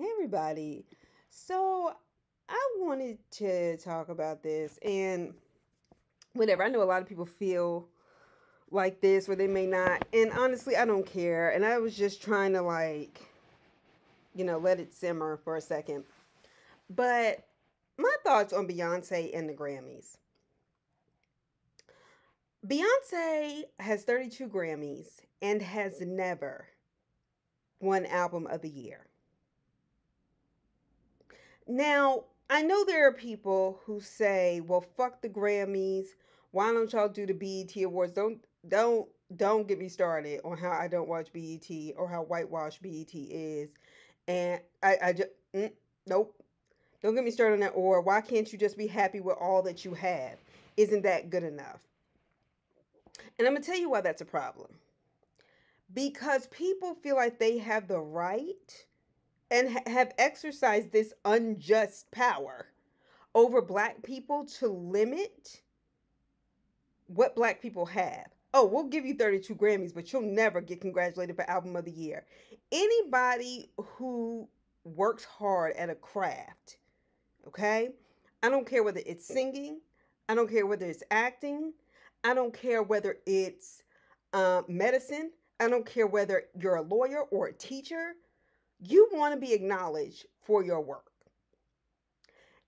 Everybody. So, I wanted to talk about this and whatever. I know a lot of people feel like this or they may not. And honestly, I don't care. And I was just trying to, like, you know, let it simmer for a second. But my thoughts on Beyonce and the Grammys. Beyonce has 32 Grammys and has never won Album of the Year. Now, I know there are people who say, "Well, fuck the Grammys. Why don't y'all do the BET Awards?" Don't don't don't get me started on how I don't watch BET or how whitewashed BET is. And I I just mm, nope. Don't get me started on that. Or why can't you just be happy with all that you have? Isn't that good enough? And I'm gonna tell you why that's a problem. Because people feel like they have the right and ha- have exercised this unjust power over black people to limit what black people have. Oh, we'll give you 32 Grammys, but you'll never get congratulated for album of the year. Anybody who works hard at a craft, okay? I don't care whether it's singing, I don't care whether it's acting, I don't care whether it's uh, medicine, I don't care whether you're a lawyer or a teacher you want to be acknowledged for your work.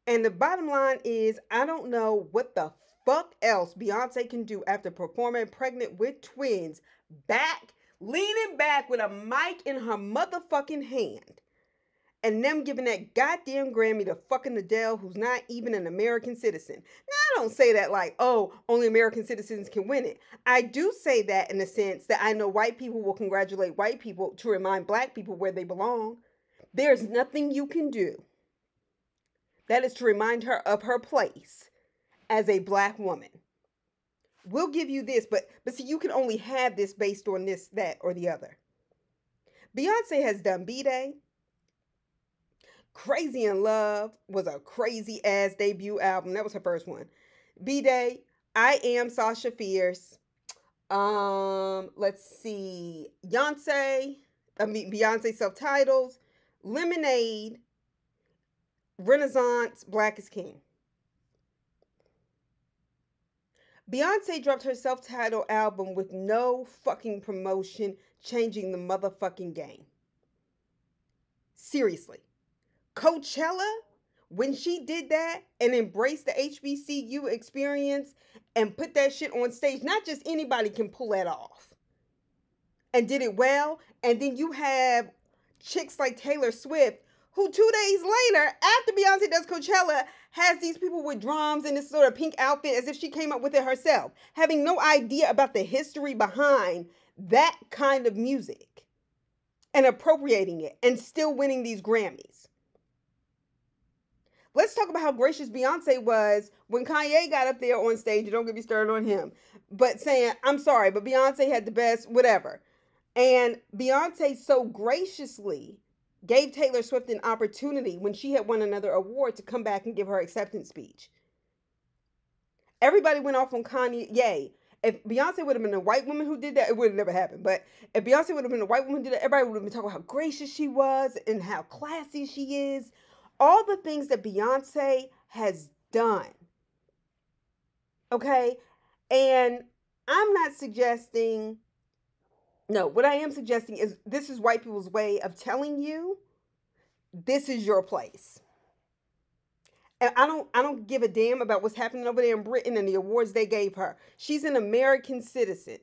And the bottom line is, I don't know what the fuck else Beyonce can do after performing Pregnant with Twins back, leaning back with a mic in her motherfucking hand and them giving that goddamn Grammy to fucking Adele, who's not even an American citizen. Now, I don't say that like, oh, only American citizens can win it. I do say that in the sense that I know white people will congratulate white people to remind black people where they belong. There's nothing you can do that is to remind her of her place as a black woman. We'll give you this, but but see, you can only have this based on this, that, or the other. Beyonce has done B'Day. Crazy in Love was a crazy ass debut album. That was her first one. B'Day, I Am Sasha Fierce. Um, let's see. Beyonce, I mean Beyonce self-titles, Lemonade, Renaissance, Black is King. Beyonce dropped her self-titled album with no fucking promotion, changing the motherfucking game. Seriously. Coachella, when she did that and embraced the HBCU experience and put that shit on stage, not just anybody can pull that off. And did it well. And then you have chicks like Taylor Swift, who two days later, after Beyonce does Coachella, has these people with drums in this sort of pink outfit as if she came up with it herself, having no idea about the history behind that kind of music and appropriating it and still winning these Grammys. Let's talk about how gracious Beyonce was when Kanye got up there on stage. You don't get me started on him, but saying, I'm sorry, but Beyonce had the best, whatever. And Beyonce so graciously gave Taylor Swift an opportunity when she had won another award to come back and give her acceptance speech. Everybody went off on Kanye. Yay. If Beyonce would have been a white woman who did that, it would have never happened. But if Beyonce would have been a white woman who did that, everybody would have been talking about how gracious she was and how classy she is all the things that Beyonce has done. Okay? And I'm not suggesting, no, what I am suggesting is this is white people's way of telling you this is your place. And I don't I don't give a damn about what's happening over there in Britain and the awards they gave her. She's an American citizen.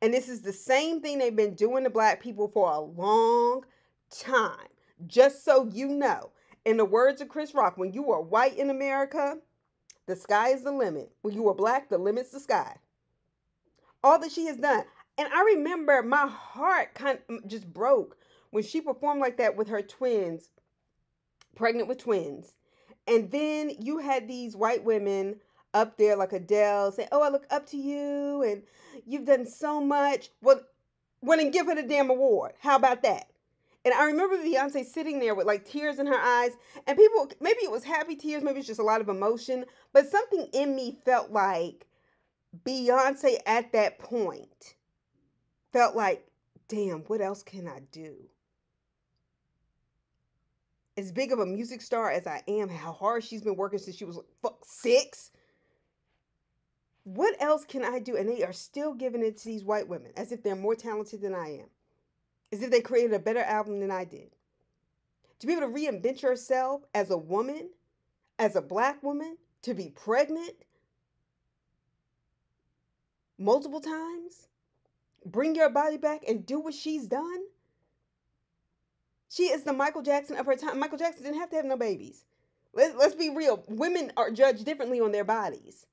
And this is the same thing they've been doing to black people for a long time. Just so you know, in the words of Chris Rock, when you are white in America, the sky is the limit. When you are black, the limit's the sky. All that she has done. And I remember my heart kind of just broke when she performed like that with her twins, pregnant with twins. And then you had these white women up there like Adele saying, Oh, I look up to you and you've done so much. Well, then give her the damn award. How about that? And I remember Beyonce sitting there with like tears in her eyes, and people, maybe it was happy tears, maybe it's just a lot of emotion, but something in me felt like Beyonce at that point felt like, damn, what else can I do? as big of a music star as I am, how hard she's been working since she was fuck six. What else can I do? And they are still giving it to these white women as if they're more talented than I am, as if they created a better album than I did. To be able to reinvent yourself as a woman, as a black woman, to be pregnant multiple times, bring your body back and do what she's done. She is the Michael Jackson of her time. Michael Jackson didn't have to have no babies. Let's, let's be real. Women are judged differently on their bodies.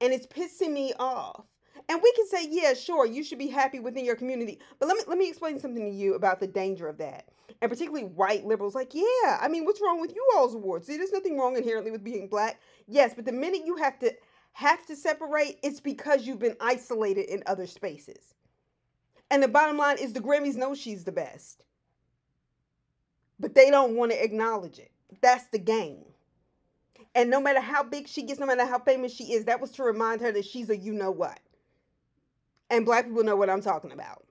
And it's pissing me off. And we can say, yeah, sure, you should be happy within your community. But let me let me explain something to you about the danger of that. And particularly white liberals, like, yeah, I mean, what's wrong with you all's awards? See, there's nothing wrong inherently with being black. Yes, but the minute you have to have to separate, it's because you've been isolated in other spaces. And the bottom line is the Grammys know she's the best. But they don't want to acknowledge it. That's the game. And no matter how big she gets, no matter how famous she is, that was to remind her that she's a you know what. And black people know what I'm talking about.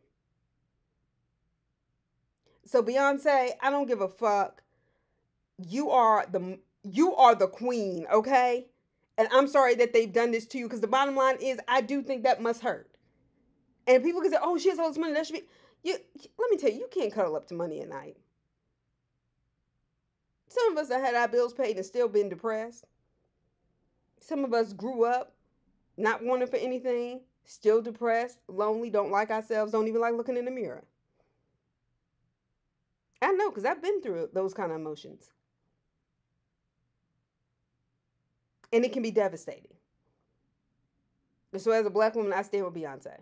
So Beyonce, I don't give a fuck. You are the you are the queen, okay? And I'm sorry that they've done this to you because the bottom line is I do think that must hurt. And people can say, "Oh, she has all this money. That should be." You let me tell you, you can't cuddle up to money at night. Some of us have had our bills paid and still been depressed. Some of us grew up not wanting for anything, still depressed, lonely, don't like ourselves, don't even like looking in the mirror. I know because I've been through those kind of emotions. And it can be devastating. So, as a black woman, I stand with Beyonce.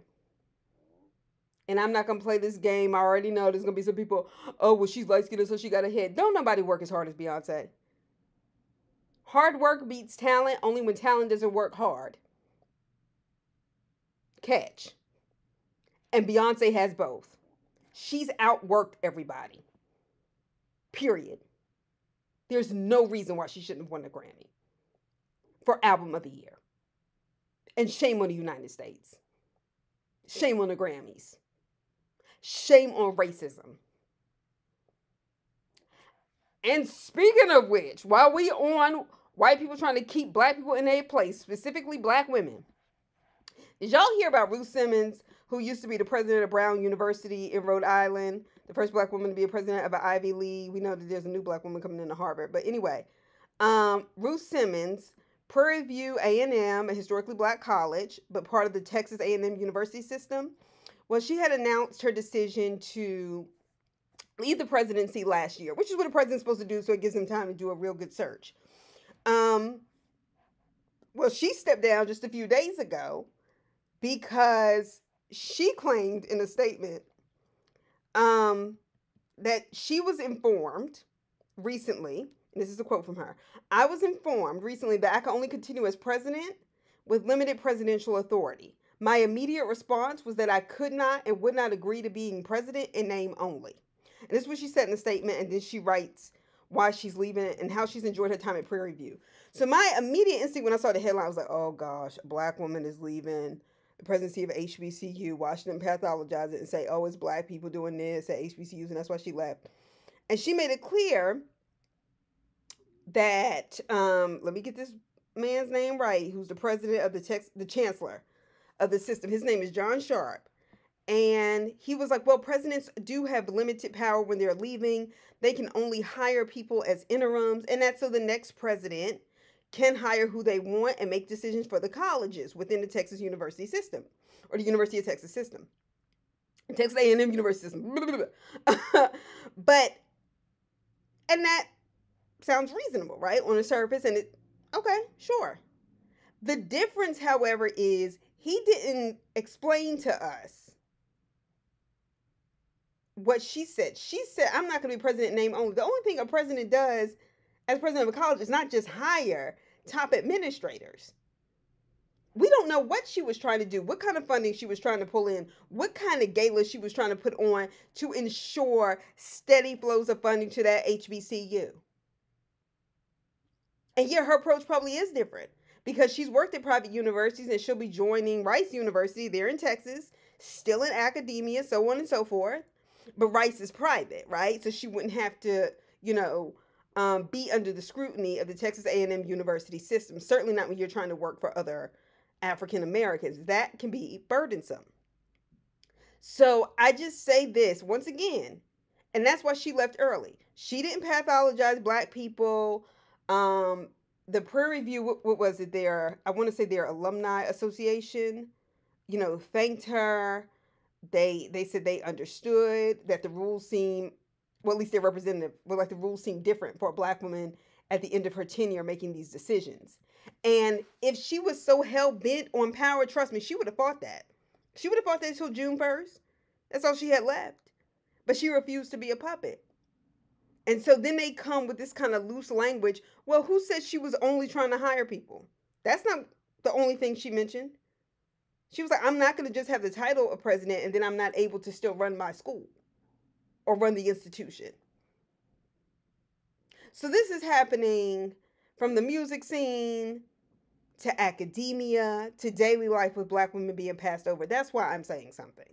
And I'm not gonna play this game. I already know there's gonna be some people, oh, well, she's light skinned, so she got a head. Don't nobody work as hard as Beyonce. Hard work beats talent only when talent doesn't work hard. Catch. And Beyonce has both. She's outworked everybody. Period. There's no reason why she shouldn't have won a Grammy for Album of the Year. And shame on the United States. Shame on the Grammys. Shame on racism. And speaking of which, while we on white people trying to keep black people in their place, specifically black women, did y'all hear about Ruth Simmons, who used to be the president of Brown University in Rhode Island, the first black woman to be a president of an Ivy League? We know that there's a new black woman coming into Harvard, but anyway, um, Ruth Simmons, Prairie View A&M, a historically black college, but part of the Texas A&M University system, well, she had announced her decision to leave the presidency last year, which is what a president's supposed to do, so it gives him time to do a real good search. Um, well, she stepped down just a few days ago because she claimed in a statement um, that she was informed recently. And this is a quote from her. I was informed recently that I can only continue as president with limited presidential authority. My immediate response was that I could not and would not agree to being president in name only. And this is what she said in the statement, and then she writes why she's leaving and how she's enjoyed her time at Prairie View. So my immediate instinct when I saw the headline I was like, oh gosh, a black woman is leaving the presidency of HBCU. Washington pathologize it and say, oh, it's black people doing this at HBCUs, and that's why she left. And she made it clear that um, let me get this man's name right, who's the president of the text, the chancellor of the system. His name is John Sharp. And he was like, well, presidents do have limited power when they're leaving. They can only hire people as interims. And that's so the next president can hire who they want and make decisions for the colleges within the Texas University system or the University of Texas system. Texas A&M University system. but, and that sounds reasonable, right? On the surface. And it, okay, sure. The difference, however, is he didn't explain to us what she said. She said, I'm not going to be president name only. The only thing a president does as president of a college is not just hire top administrators. We don't know what she was trying to do, what kind of funding she was trying to pull in, what kind of gala she was trying to put on to ensure steady flows of funding to that HBCU. And yet her approach probably is different because she's worked at private universities and she'll be joining Rice University there in Texas, still in academia, so on and so forth. but Rice is private, right? So she wouldn't have to, you know, um, be under the scrutiny of the Texas A&M University system. Certainly not when you're trying to work for other African Americans. That can be burdensome. So I just say this once again, and that's why she left early. She didn't pathologize black people. Um, the Prairie View, what, what was it? Their, I want to say their alumni association, you know, thanked her. They they said they understood that the rules seem, well, at least their representative, well, like the rules seem different for a black woman at the end of her tenure making these decisions. And if she was so hell bent on power, trust me, she would have fought that. She would have fought that until June 1st. That's all she had left. But she refused to be a puppet. And so then they come with this kind of loose language. Well, who said she was only trying to hire people? That's not the only thing she mentioned. She was like, I'm not going to just have the title of president and then I'm not able to still run my school or run the institution. So this is happening from the music scene to academia to daily life with black women being passed over. That's why I'm saying something.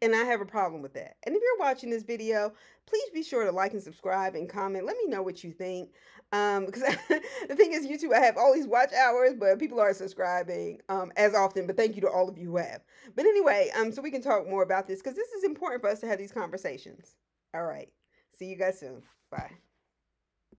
And I have a problem with that. And if you're watching this video, please be sure to like and subscribe and comment. Let me know what you think. Um, because the thing is, YouTube, I have all these watch hours, but people aren't subscribing um, as often. But thank you to all of you who have. But anyway, um, so we can talk more about this because this is important for us to have these conversations. All right. See you guys soon. Bye.